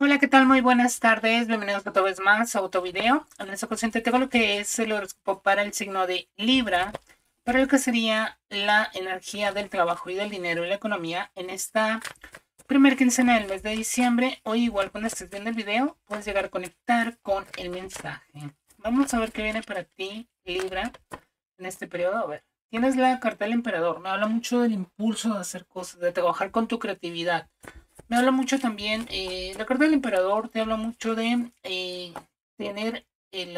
Hola, ¿qué tal? Muy buenas tardes. Bienvenidos otra vez más a otro video. En esta ocasión te tengo lo que es el horóscopo para el signo de Libra, para lo que sería la energía del trabajo y del dinero y la economía en esta primer quincena del mes de diciembre. Hoy igual cuando estés viendo el video puedes llegar a conectar con el mensaje. Vamos a ver qué viene para ti, Libra, en este periodo. A ver, tienes la carta del emperador. Me habla mucho del impulso de hacer cosas, de trabajar con tu creatividad me habla mucho también, eh, la carta del emperador te habla mucho de eh, tener, el,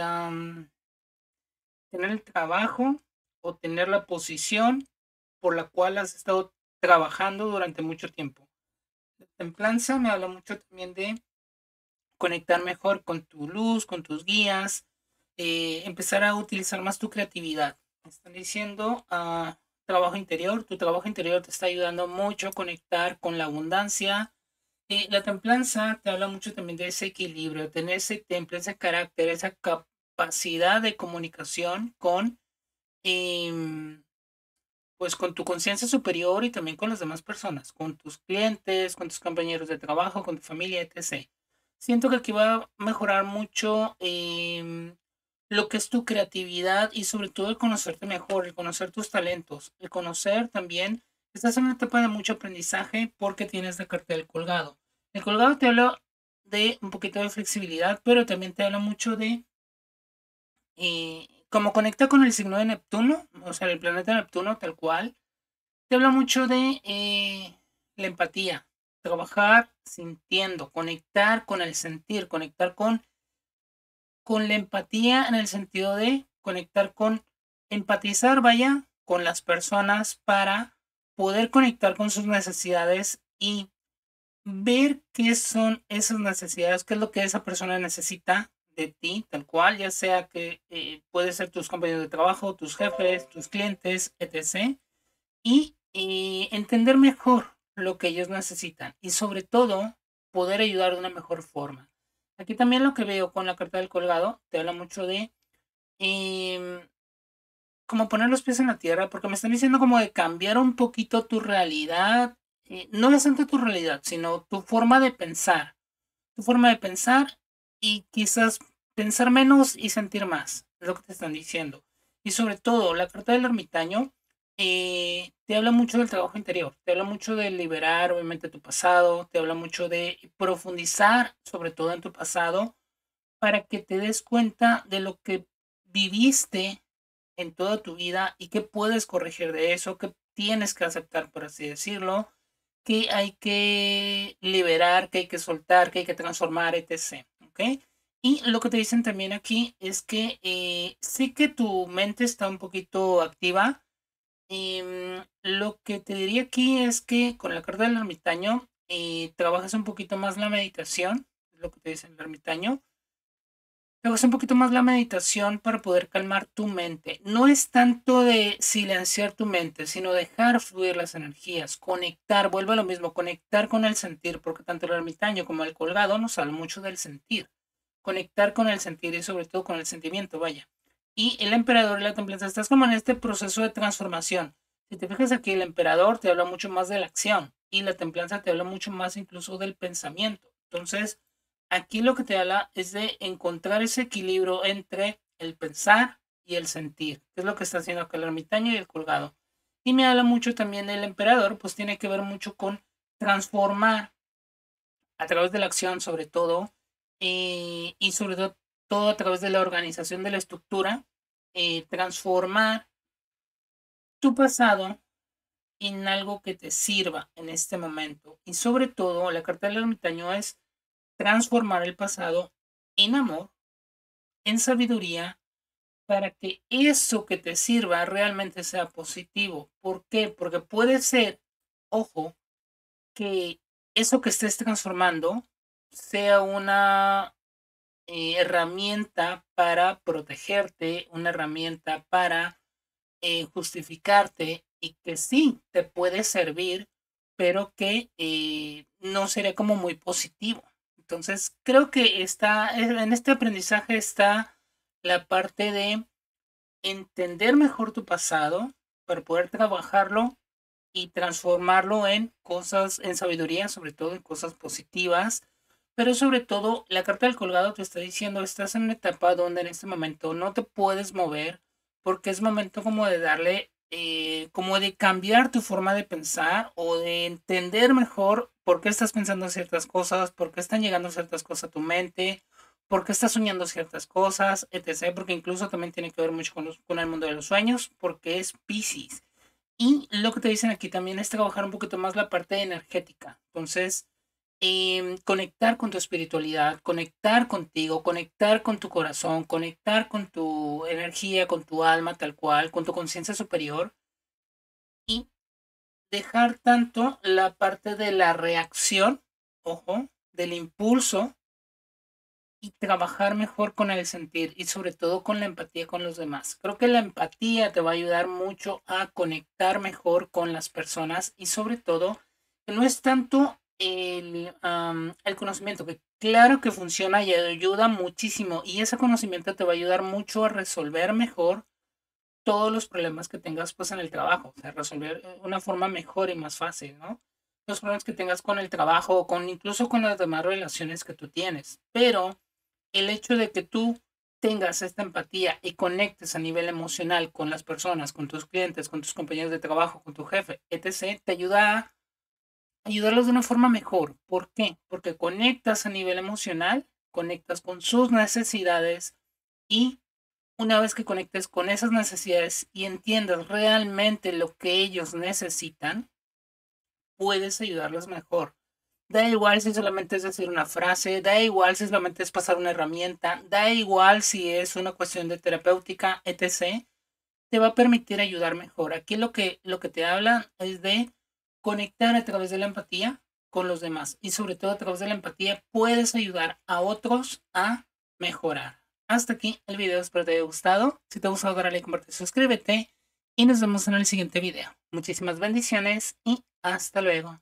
tener el trabajo o tener la posición por la cual has estado trabajando durante mucho tiempo. La templanza me habla mucho también de conectar mejor con tu luz, con tus guías, eh, empezar a utilizar más tu creatividad. Me están diciendo ah, trabajo interior, tu trabajo interior te está ayudando mucho a conectar con la abundancia, la templanza te habla mucho también de ese equilibrio, tener ese temple, ese carácter, esa capacidad de comunicación con, em, pues con tu conciencia superior y también con las demás personas, con tus clientes, con tus compañeros de trabajo, con tu familia, etc. Siento que aquí va a mejorar mucho em, lo que es tu creatividad y sobre todo el conocerte mejor, el conocer tus talentos, el conocer también Estás en una etapa de mucho aprendizaje porque tienes la carta del colgado. El colgado te habla de un poquito de flexibilidad, pero también te habla mucho de eh, cómo conecta con el signo de Neptuno, o sea, el planeta Neptuno tal cual. Te habla mucho de eh, la empatía, trabajar sintiendo, conectar con el sentir, conectar con, con la empatía en el sentido de conectar con, empatizar, vaya, con las personas para poder conectar con sus necesidades y ver qué son esas necesidades, qué es lo que esa persona necesita de ti, tal cual, ya sea que eh, puede ser tus compañeros de trabajo, tus jefes, tus clientes, etc. Y eh, entender mejor lo que ellos necesitan y sobre todo poder ayudar de una mejor forma. Aquí también lo que veo con la carta del colgado te habla mucho de em, como poner los pies en la tierra, porque me están diciendo como de cambiar un poquito tu realidad, eh, no es tanto tu realidad, sino tu forma de pensar, tu forma de pensar y quizás pensar menos y sentir más, es lo que te están diciendo. Y sobre todo, la carta del ermitaño eh, te habla mucho del trabajo interior, te habla mucho de liberar obviamente tu pasado, te habla mucho de profundizar sobre todo en tu pasado para que te des cuenta de lo que viviste en toda tu vida y qué puedes corregir de eso, qué tienes que aceptar, por así decirlo, qué hay que liberar, qué hay que soltar, qué hay que transformar, etc. ¿Ok? Y lo que te dicen también aquí es que eh, sí que tu mente está un poquito activa. Em, lo que te diría aquí es que con la carta del ermitaño eh, trabajas un poquito más la meditación, lo que te dice el ermitaño. Hagas un poquito más la meditación para poder calmar tu mente. No es tanto de silenciar tu mente, sino dejar fluir las energías, conectar, vuelve a lo mismo, conectar con el sentir, porque tanto el ermitaño como el colgado nos habla mucho del sentir. Conectar con el sentir y sobre todo con el sentimiento, vaya. Y el emperador y la templanza, estás como en este proceso de transformación. Si te fijas aquí, el emperador te habla mucho más de la acción y la templanza te habla mucho más incluso del pensamiento. Entonces, Aquí lo que te habla es de encontrar ese equilibrio entre el pensar y el sentir, que es lo que está haciendo acá el ermitaño y el colgado. Y me habla mucho también del emperador, pues tiene que ver mucho con transformar a través de la acción sobre todo, y sobre todo, todo a través de la organización de la estructura, eh, transformar tu pasado en algo que te sirva en este momento. Y sobre todo, la carta del ermitaño es transformar el pasado en amor, en sabiduría, para que eso que te sirva realmente sea positivo. ¿Por qué? Porque puede ser, ojo, que eso que estés transformando sea una eh, herramienta para protegerte, una herramienta para eh, justificarte y que sí te puede servir, pero que eh, no sería como muy positivo. Entonces, creo que está, en este aprendizaje está la parte de entender mejor tu pasado para poder trabajarlo y transformarlo en cosas, en sabiduría, sobre todo en cosas positivas, Pero sobre todo, la carta del colgado te está diciendo, estás en una etapa donde en este momento no te puedes mover porque es momento como de darle, eh, como de cambiar tu forma de pensar o de entender mejor por qué estás pensando ciertas cosas, por qué están llegando ciertas cosas a tu mente, por qué estás soñando ciertas cosas, etc. Porque incluso también tiene que ver mucho con, con el mundo de los sueños, porque es Pisces. Y lo que te dicen aquí también es trabajar un poquito más la parte energética. Entonces, Em, conectar con tu espiritualidad, conectar contigo, conectar con tu corazón, conectar con tu energía, con tu alma tal cual, con tu conciencia superior y dejar tanto la parte de la reacción, ojo, del impulso y trabajar mejor con el sentir y sobre todo con la empatía con los demás. Creo que la empatía te va a ayudar mucho a conectar mejor con las personas y sobre todo no es tanto el, conocimiento, que claro que funciona y ayuda muchísimo. Y ese conocimiento te va a ayudar mucho a resolver mejor todos los problemas que tengas pues en el trabajo. O sea, resolver de una forma mejor y más fácil, ¿no? Los problemas que tengas con el trabajo o con incluso con las demás relaciones que tú tienes. Pero el hecho de que tú tengas esta empatía y conectes a nivel emocional con las personas, con tus clientes, con tus compañeros de trabajo, con tu jefe, etc., te ayuda a ayudarlos de una forma mejor. ¿Por qué? Porque conectas a nivel emocional, conectas con sus necesidades y una vez que conectes con esas necesidades y entiendas realmente lo que ellos necesitan, puedes ayudarlos mejor. Da igual si solamente es decir una frase, da igual si solamente es pasar una herramienta, da igual si es una cuestión de terapéutica, etc. Te va a permitir ayudar mejor. Aquí lo que, lo que te habla es de conectar a través de la empatía con los demás y sobre todo a través de la empatía puedes ayudar a otros a mejorar. Hasta aquí el video, espero te haya gustado. Si te ha gustado, dale like, comparte, suscríbete y nos vemos en el siguiente video. Muchísimas bendiciones y hasta luego.